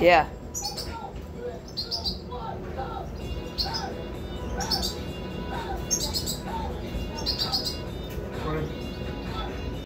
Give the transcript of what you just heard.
Yeah.